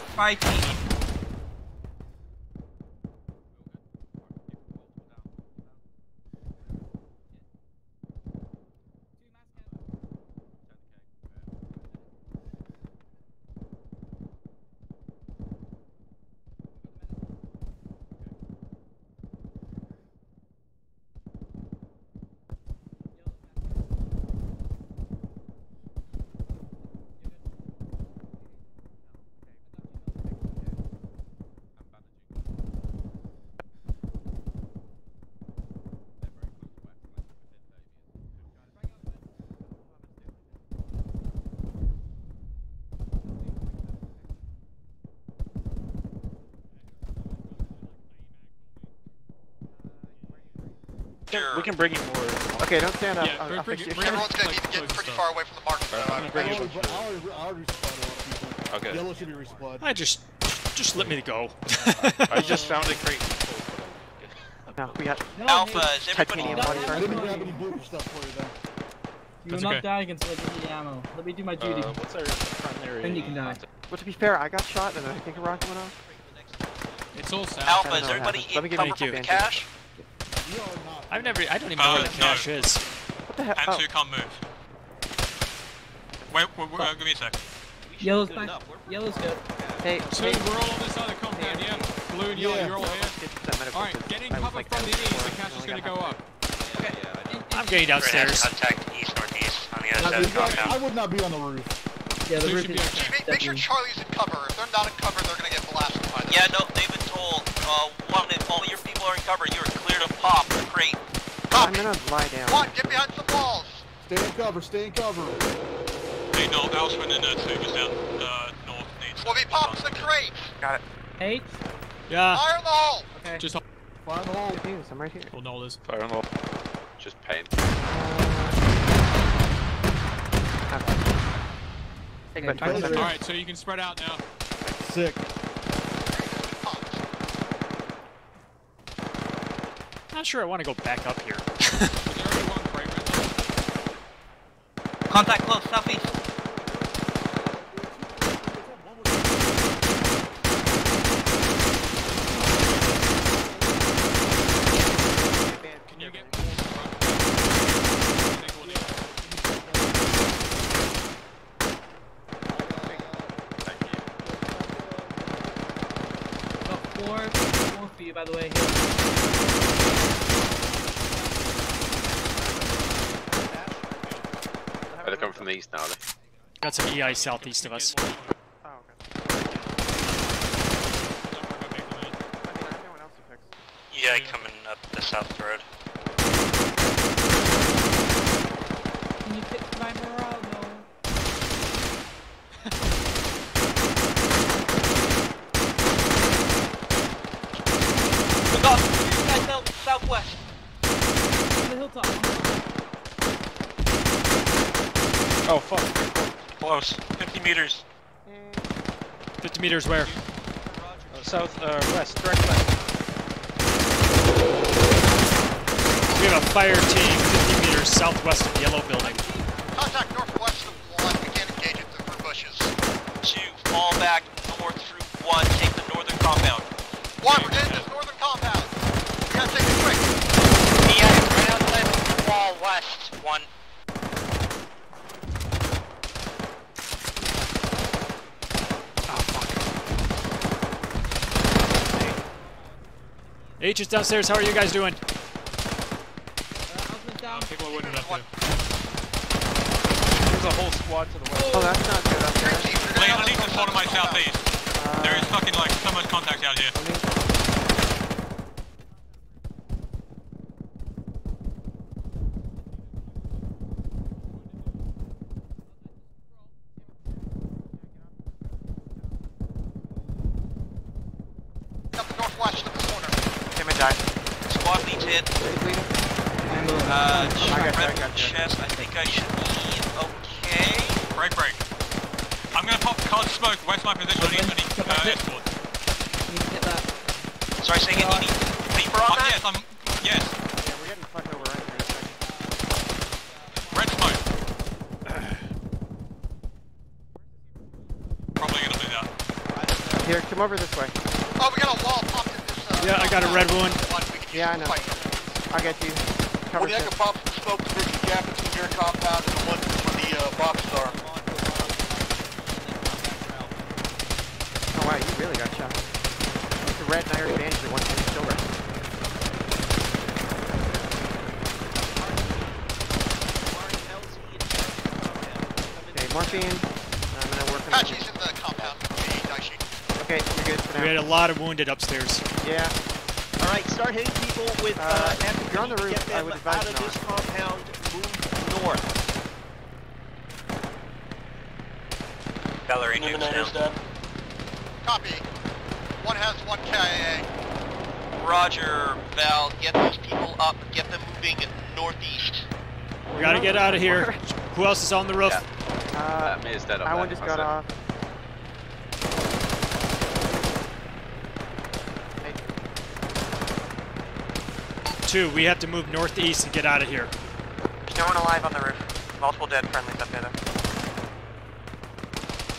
fighting. We can bring you more. Okay, don't stand up. Yeah, I'll, bring- I'll bring fix it- you. bring Everyone's gonna like, need to get pretty far away from the mark. So, I'm gonna I bring you already, a I already, I already supplied a lot of people. Okay. Yellow should be resupplied. I just, just let me go. I just found a crate. No, we got No, Alpha, hey, is everybody... titanium No, body I didn't grab any blue stuff for you then. You will That's not okay. die until I give you the ammo. Let me do my duty. Uh, what's our primary? then you can die. Well, to be fair, I got shot and I think a rocket went off. It's all south. Alpha, is everybody happened. Let me in give cover you from the two cache? You are not. I've never, I don't even know Uh, where the cache no. is. What the hell? And Oh, two can't move. Wait, wait, wait uh, give me a sec. Yellow's back. Yellow's good. hey, So hey, we're all on this side of the compound, yeah? Blue and yellow, Yeah. you're all here? get that Alright, because get in cover like, from the east, the cache is gonna got go half- up. I'm getting downstairs. Contact east northeast on the I, other side of the I would not be on the roof. Yeah, the Two roof is okay. Make, make sure Charlie's in cover. If they're not in cover, they're gonna get blasted by them. Yeah, no, they've been told. Uh, one, if all your people are in cover, you're clear to pop the crate. I'm gonna lie down. One, get behind some walls. Stay in cover. Stay in cover. Hey, no, Alsman and uh, Tubers down uh, north needs. Well, he pops the crate. Got it. Eight. Yeah, Fire in the hole. Okay. just Fire the hole. Good I'm right here. hold all this. Fire on the wall. Just pain. Take about Okay, 20 Alright. seconds. Alright, so you can spread out now. Sick. Not sure I want to go back up here. Is there only one crate rental? Contact close, southeast. Can you get more front? Take one in. Got four, four for you, by the way. Oh, they're coming from the east now. Are they? Got some EI southeast of us. Oh, okay. Don't worry about making I that. mean, I have no one else to fix. EI coming up the south road. Oh fuck. Close. 50 meters. 50 meters where? Uh, south, uh, west, direct west. We have a fire team 50 meters southwest of the yellow building. Contact northwest of one. We can't engage it through bushes. Two, fall back north through one, take the northern compound. One, we're getting this northern compound. We gotta take it quick. Yeah, it's right outside the wall west. One. Is downstairs. How are you guys doing? People are winning up there. There's a whole squad to the west. Oh, that's not good up there. Lane, underneath the spawn on my southeast. There is fucking like so much contact out here. Up the northwest of the corner. Tim and died. Squad leads hit. Uh, I got you, I red got you. chest, I think I should be okay. Break, break. I'm gonna pop card smoke west my position on east and uh, escort. Sorry, saying it, you need paper on Uh, that? yes, I'm. Yes. Yeah, we're getting fucked over right here in a second. Red smoke. Probably gonna do that. Here, come over this way. Oh, we got a wall popped in this. Uh, Yeah, I got a red wound. One, we can use Yeah, I know. I'll get you. Cover When I can pop some smoke to bridge the gap between your compound and the one where the uh, boxes are. Oh wow, you really got shot. It's red and I already bandaged it once and it's still red. Okay, morphine. I'm gonna work on Patchy's in the compound. Okay, you're good for now. We had a lot of wounded upstairs. Yeah. All right, start hitting people with Uh, uh, if you're on the roof, get I them would advise out of not. this compound, move north. Valerie nukes down. Copy. One has one KIA. Roger, Val, get those people up, get them moving northeast. We gotta get out of here. Who else is on the roof? Uh, Uh, me is dead up I there. one just got off. Two, we have to move northeast and get out of here. There's no one alive on the roof. Multiple dead friendlies up there though.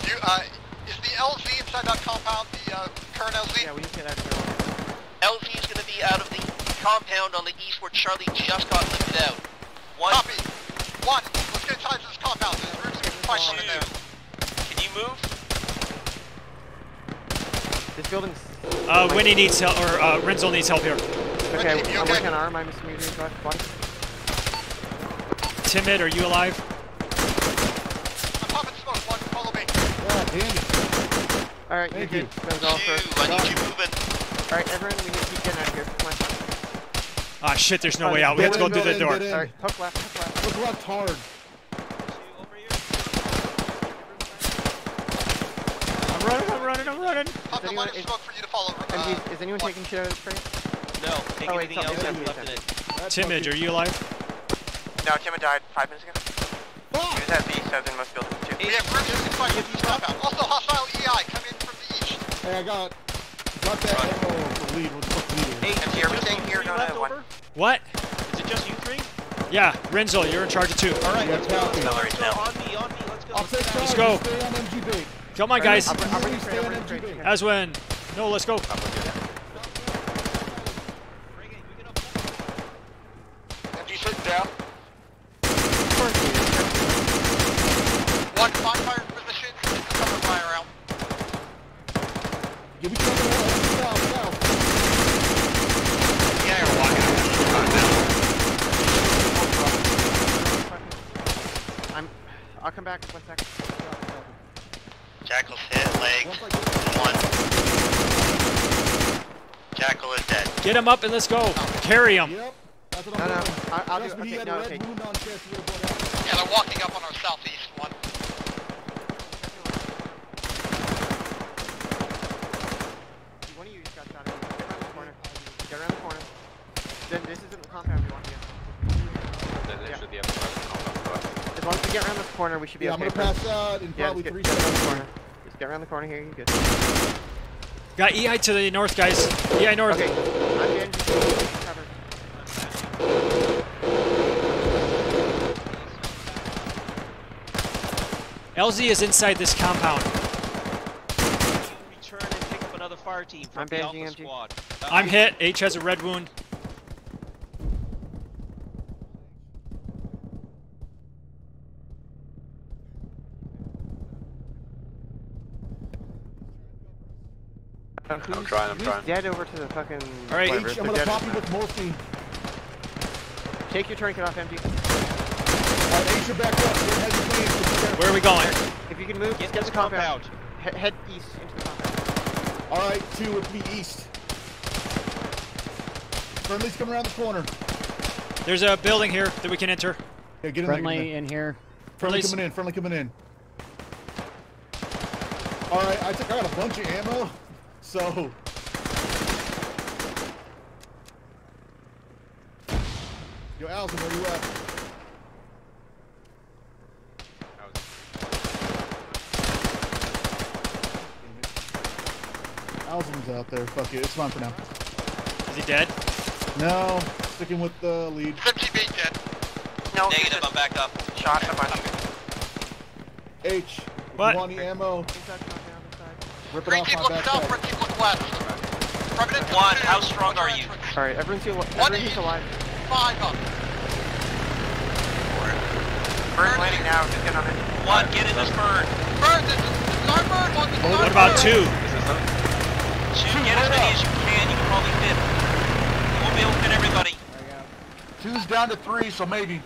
You, uh, is the LZ inside that compound the uh, current LZ? Yeah, we need to get out of here. LZ is going to be out of the compound on the east where Charlie just got lifted out. One, Copy. One, let's get inside this compound. There's rooms we can fight from in there. can you move? This building's. Uh, Winnie needs help, or uh, Renzel needs help here. Okay, Red team, I'm okay? working on arm. I'm just moving to body. Timid, are you alive? I'm popping smoke. One, follow me. God damn it. Alright, you're Thank good. you. That was all Two, for. I need you moving. Alright, everyone, we need to keep getting out of here. Come on. Ah, shit, there's no Uh, way out. We have to go through in, the door. in, get in. Alright, hook left, hook left. Look left hard. I'm running, I'm running, I'm running. Pop the line of is- smoke for you to follow. Uh, MG, is anyone one. taking shit out of this crate? No, take Oh, wait, anything else else that's left in it. Timid, are you alive? No, Tim died five minutes ago. Fuck! He was at B, so in most buildings too. We have rooms we can fight from this compound. Also, hostile EI come in from the east. Hey, I got got that ammo for lead. What the fuck lead is? Hey, MG, are we just here? three No, left no, one. What? Is it just you three? Yeah, Renzel, you're in charge of two. All right, Yeah, let's go. copy. Let's go. On me, on me. Let's go. I'll take charge. Let's go. Stay on MG bait. Come on, guys. I'll, bring- I'll bring you Stay straight, I'll bring you straight. Aswin. No, let's go. MG sitting down. One bonfire position. Cover fire out. Give me cover. South, south. Yeah, you're walking out of the compound. I'm. I'll come back. One sec. Jackal's hit, leg, one. Jackal is dead. Get him up and let's go. Carry him. Yep. That's what No, I'm no. doing. I, I'll Trust do. Okay, no, okay. wound on chest. Real blood out. Yeah, they're walking up on our southeast one. One of you just got shot. Get around the corner. Get around the corner. Then this isn't the compound we want to get. They're literally the other side of the compound. We get around this corner, we should be Yeah, okay. I'm gonna pass out in yeah, probably just three get, get around the seconds. corner. Just get around the corner here. You're good. Got EI to the north, guys. EI north. Okay. I'm getting cover. LZ is inside this compound. Return and pick up another fire team from I'm the Alpha MG. squad. Uh, I'm hit. H has a red wound. I'm trying, I'm trying. Dead over to the fucking. All right, whatever, H, so I'm gonna dead pop you with morphine. Take your tourniquet off, MG. Where are we going? If you can move, Get get this the compound. compound. He- head east into the compound. Alright, two with me east. Friendly's coming around the corner. There's a building here that we can enter. Yeah, get in there. get in Friendly there. in here. Friendly Friendly's- coming in. Friendly coming in. Alright, I took I got a bunch of ammo. So Yo, Alvin, where you at? Out there. Fuck it. It's fine for now. Is he dead? No, sticking with the lead. 50 beat dead. No, Negative, I'm back up. Shot at my H. What? You want any ammo, rip it Green off team my look south, backpack. red team look west. Prevent One, how strong are you? Alright, everyone's, al- One everyone's east, alive. five up. Bird landing now, just get on it. One, get in this bird. Bird, this is, this is our bird, one, this is our What about bird. two? Two, get as many as you can. You can probably fit. You won't be able to fit everybody. Two's down to three, so maybe.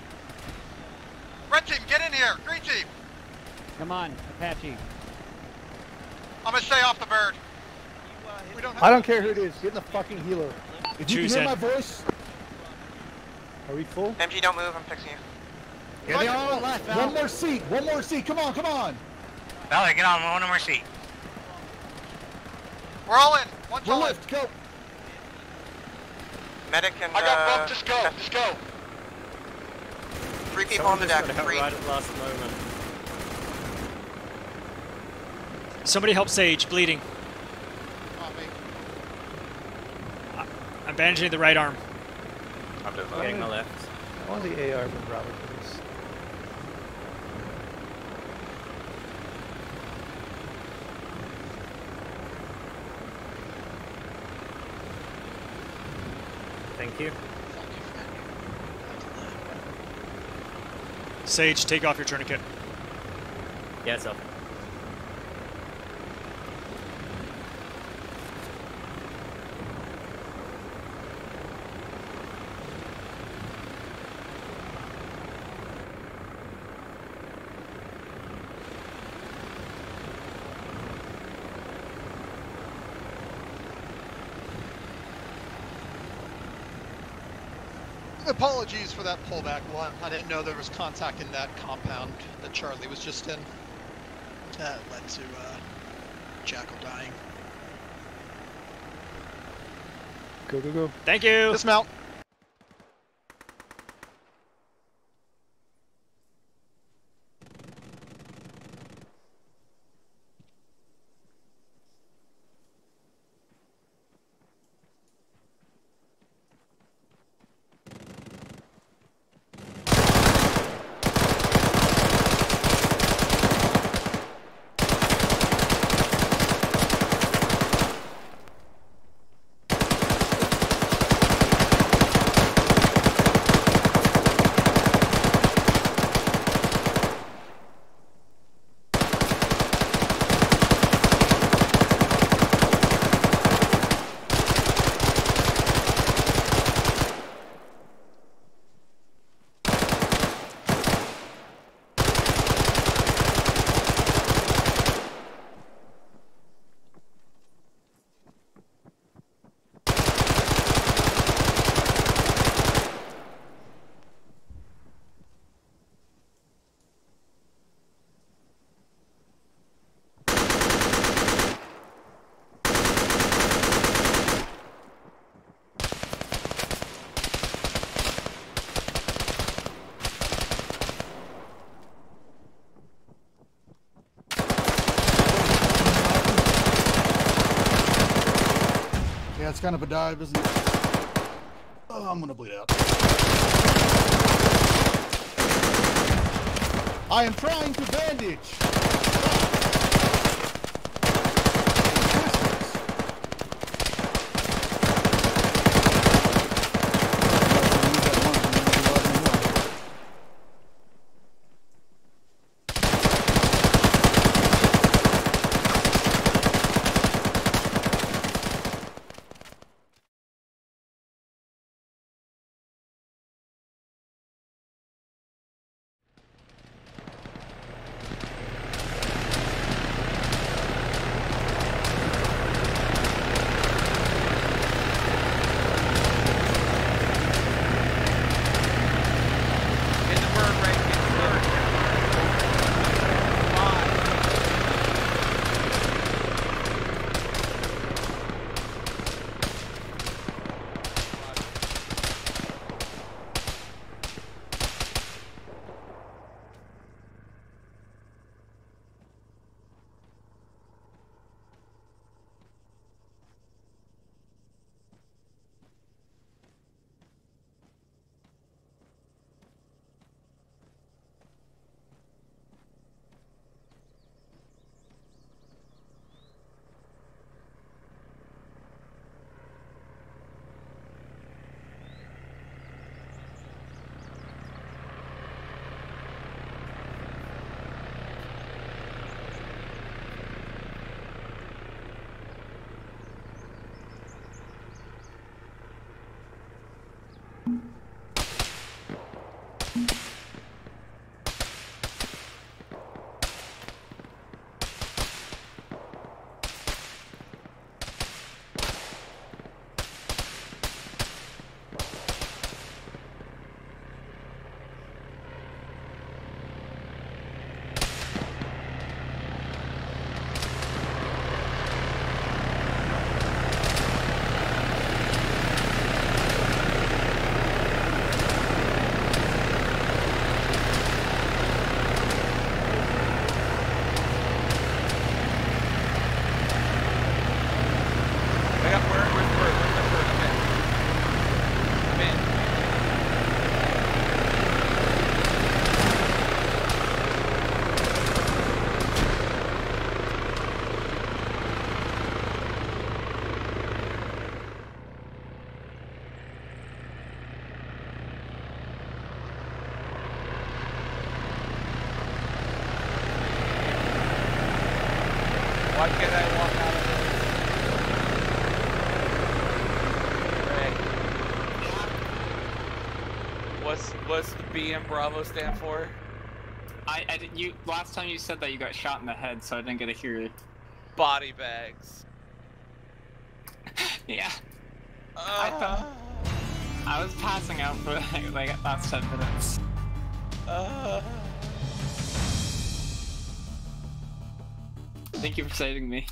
Red team, get in here. Green team, Come on, Apache. I'm gonna stay off the bird. We don't have I don't care who it is. Get in the fucking healer. If you Choose can hear my voice. Are we full? MG, don't move, I'm fixing you. Yeah, they all left. One more seat. One more seat. Come on, come on. Valerie, get on one more seat. We're all in. One's We're all in. lift. Go. Medic and. I got uh. Just go. Just go. Three people on the deck. Three. Somebody help Sage, bleeding. Oh. I'm bandaging the right arm. I'm doing Getting that. the left. I want the AR from Robert, Thank you. Sage, take off your tourniquet. Yeah, it's up. Apologies for that pullback one. I didn't know there was contact in that compound that Charlie was just in. That led to uh, Jackal dying. Go, go, go. Thank you. Dismount. Kind of a dive, isn't it? Oh, I'm gonna bleed out. I am trying to bandage. BM Bravo stand for? I, I did- you last time you said that you got shot in the head, so I didn't get to hear it. Body bags. Yeah. I thought I was passing out for like, like the last ten minutes. Uh, Thank you for saving me.